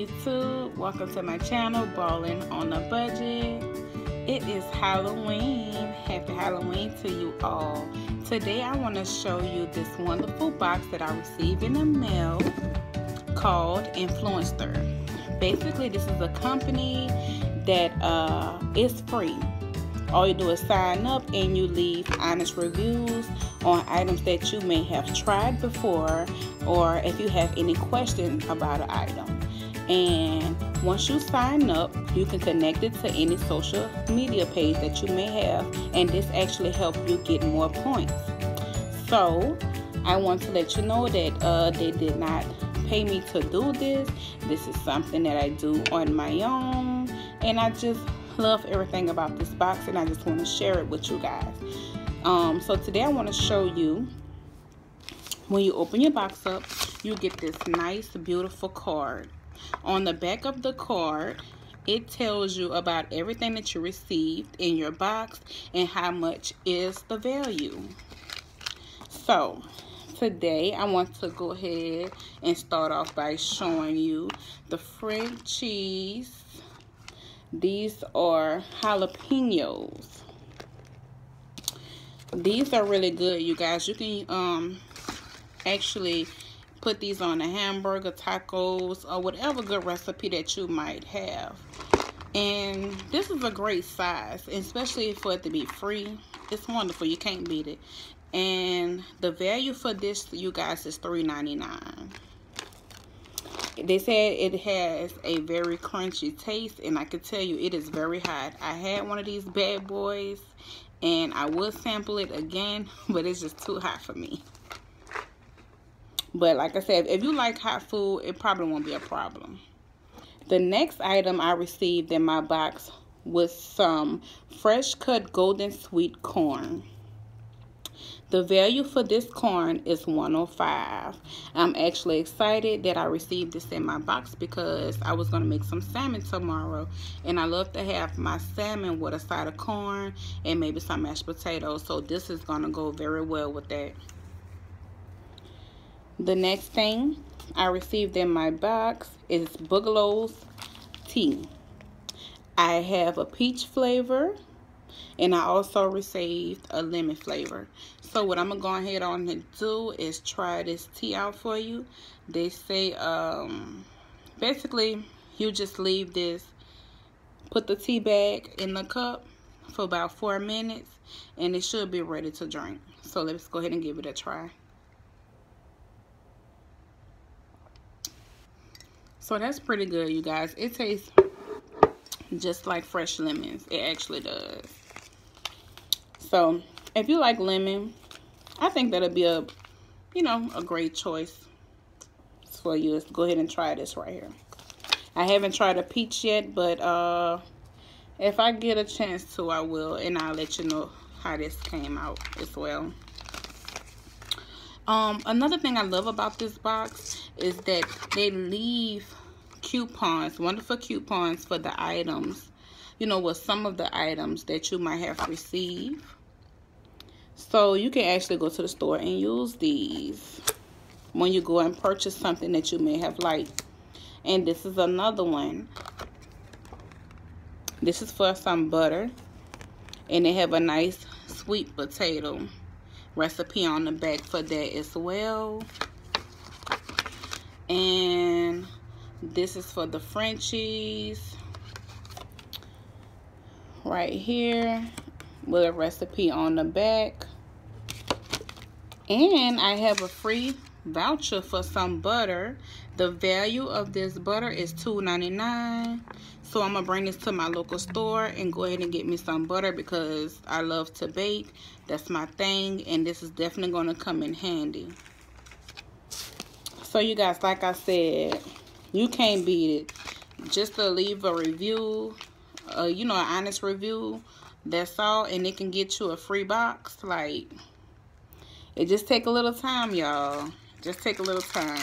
YouTube? Welcome to my channel, Balling on a Budget. It is Halloween. Happy Halloween to you all. Today I want to show you this wonderful box that I received in the mail called Influenster. Basically, this is a company that uh, is free. All you do is sign up and you leave honest reviews on items that you may have tried before or if you have any questions about an item. And once you sign up, you can connect it to any social media page that you may have, and this actually helps you get more points. So, I want to let you know that uh, they did not pay me to do this. This is something that I do on my own, and I just love everything about this box, and I just want to share it with you guys. Um, so today I want to show you when you open your box up, you get this nice, beautiful card. On the back of the card, it tells you about everything that you received in your box and how much is the value. So, today I want to go ahead and start off by showing you the French cheese. These are jalapenos these are really good you guys you can um actually put these on a hamburger tacos or whatever good recipe that you might have. And this is a great size especially for it to be free. It's wonderful. You can't beat it. And the value for this you guys is $3.99 they said it has a very crunchy taste and I can tell you it is very hot. I had one of these bad boys and I will sample it again but it's just too hot for me but like I said if you like hot food it probably won't be a problem the next item I received in my box was some fresh cut golden sweet corn the value for this corn is 105 I'm actually excited that I received this in my box because I was going to make some salmon tomorrow. And I love to have my salmon with a side of corn and maybe some mashed potatoes. So this is going to go very well with that. The next thing I received in my box is Bigelow's tea. I have a peach flavor and I also received a lemon flavor. So what I'm going to go ahead on and do is try this tea out for you. They say, um, basically, you just leave this, put the tea bag in the cup for about four minutes, and it should be ready to drink. So let's go ahead and give it a try. So that's pretty good, you guys. It tastes just like fresh lemons. It actually does. So if you like lemon, I think that'll be a, you know, a great choice for you. Let's go ahead and try this right here. I haven't tried a peach yet, but uh, if I get a chance to, I will. And I'll let you know how this came out as well. Um, another thing I love about this box is that they leave coupons, wonderful coupons for the items, you know, with some of the items that you might have received. So you can actually go to the store and use these when you go and purchase something that you may have liked. And this is another one. This is for some butter. And they have a nice sweet potato recipe on the back for that as well. And this is for the Frenchies. Right here with a recipe on the back. And I have a free voucher for some butter. The value of this butter is $2.99. So I'm going to bring this to my local store and go ahead and get me some butter because I love to bake. That's my thing. And this is definitely going to come in handy. So you guys, like I said, you can't beat it. Just to leave a review, uh, you know, an honest review. That's all. And it can get you a free box. Like... It just take a little time, y'all. Just take a little time.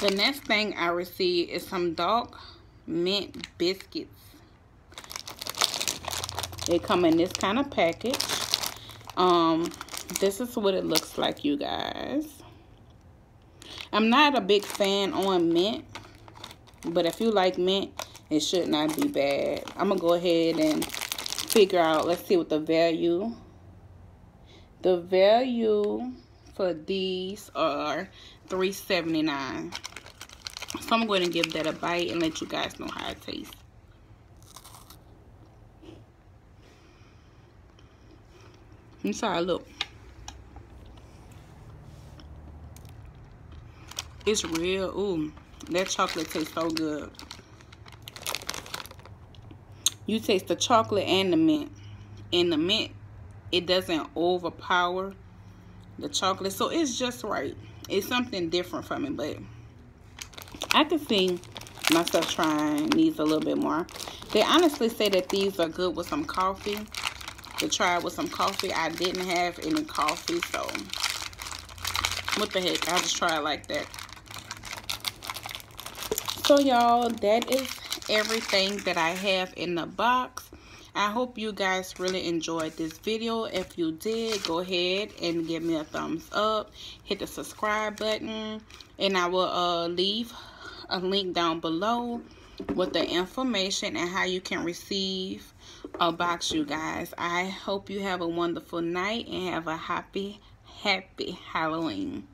The next thing I received is some dark mint biscuits. They come in this kind of package. Um, this is what it looks like, you guys. I'm not a big fan on mint, But if you like mint, it should not be bad. I'm going to go ahead and figure out. Let's see what the value. The value for these are 3.79. So I'm going to give that a bite and let you guys know how it tastes. Inside, look. It's real. Ooh, that chocolate tastes so good. You taste the chocolate and the mint. And the mint, it doesn't overpower the chocolate. So it's just right. It's something different from it, but I can see myself trying these a little bit more. They honestly say that these are good with some coffee. To try with some coffee. I didn't have any coffee, so what the heck. I'll just try it like that. So, y'all, that is everything that I have in the box. I hope you guys really enjoyed this video. If you did, go ahead and give me a thumbs up. Hit the subscribe button. And I will uh, leave a link down below with the information and how you can receive a box, you guys. I hope you have a wonderful night and have a happy, happy Halloween.